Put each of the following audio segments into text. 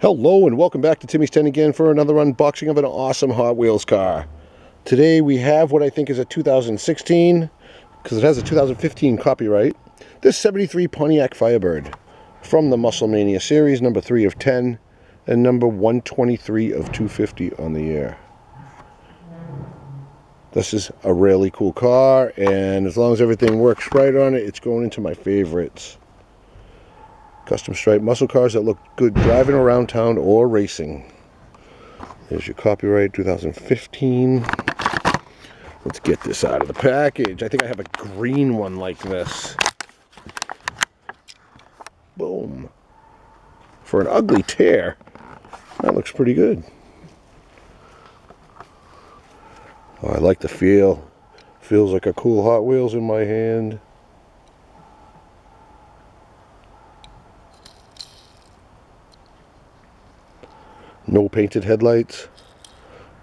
Hello and welcome back to Timmy's 10 again for another unboxing of an awesome Hot Wheels car. Today we have what I think is a 2016, because it has a 2015 copyright, this 73 Pontiac Firebird from the Muscle Mania series, number 3 of 10, and number 123 of 250 on the year. This is a really cool car, and as long as everything works right on it, it's going into my favorites. Custom stripe muscle cars that look good driving around town or racing. There's your copyright 2015. Let's get this out of the package. I think I have a green one like this. Boom. For an ugly tear. That looks pretty good. Oh, I like the feel. Feels like a cool Hot Wheels in my hand. No painted headlights.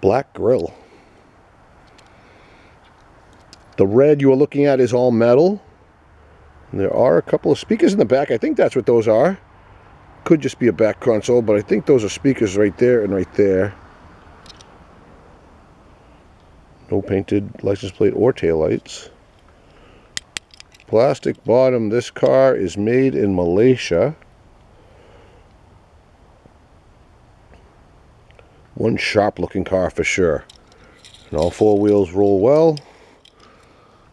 Black grill. The red you are looking at is all metal. There are a couple of speakers in the back. I think that's what those are. Could just be a back console, but I think those are speakers right there and right there. No painted license plate or tail lights. Plastic bottom. This car is made in Malaysia. One sharp looking car for sure. And all four wheels roll well.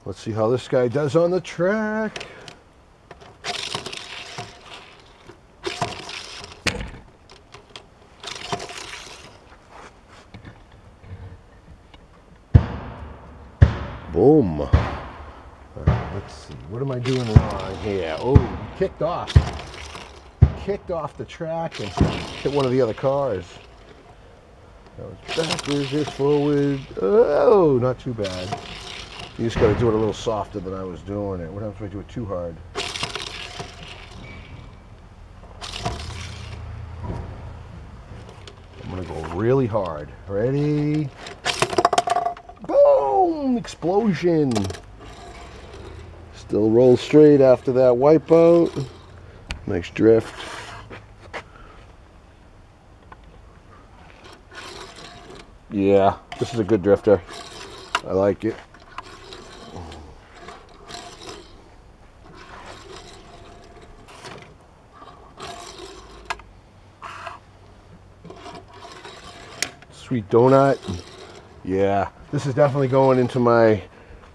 Let's see how this guy does on the track. Boom. Let's see. What am I doing wrong here? Oh, kicked off. Kicked off the track and hit one of the other cars. That was backwards, this forward. Oh, not too bad. You just got to do it a little softer than I was doing it. What happens if I do it too hard? I'm to go really hard. Ready? Boom! Explosion! Still roll straight after that wipeout. Nice drift. Yeah, this is a good drifter. I like it. Sweet donut. Yeah, this is definitely going into my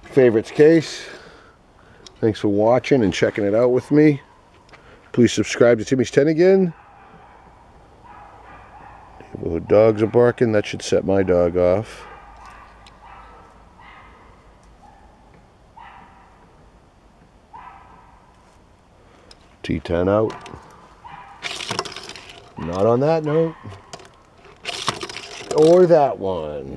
favorites case. Thanks for watching and checking it out with me. Please subscribe to Timmy's 10 again. Dogs are barking. That should set my dog off. T10 out. Not on that note. Or that one.